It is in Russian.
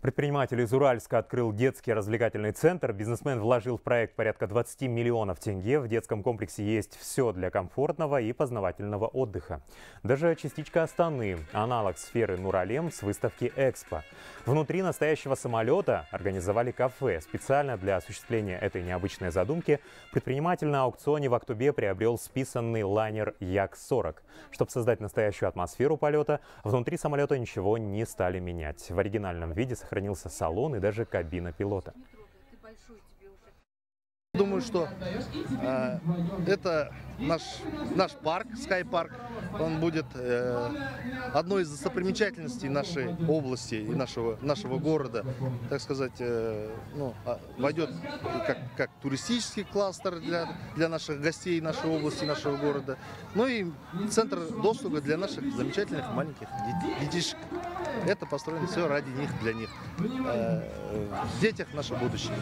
Предприниматель из Уральска открыл детский развлекательный центр. Бизнесмен вложил в проект порядка 20 миллионов тенге. В детском комплексе есть все для комфортного и познавательного отдыха. Даже частичка Астаны, аналог сферы Нуралем с выставки «Экспо». Внутри настоящего самолета организовали кафе. Специально для осуществления этой необычной задумки предприниматель на аукционе в Актубе приобрел списанный лайнер Як-40. Чтобы создать настоящую атмосферу полета, внутри самолета ничего не стали менять. В оригинальном виде сохранился салон и даже кабина пилота. Думаю, что э, это наш, наш парк, Park, он будет э, одной из достопримечательностей нашей области и нашего, нашего города. Так сказать, э, ну, а, войдет как, как туристический кластер для, для наших гостей нашей области, нашего города. Ну и центр доступа для наших замечательных маленьких детишек. Это построено все ради них, для них. Э, в детях наше будущее.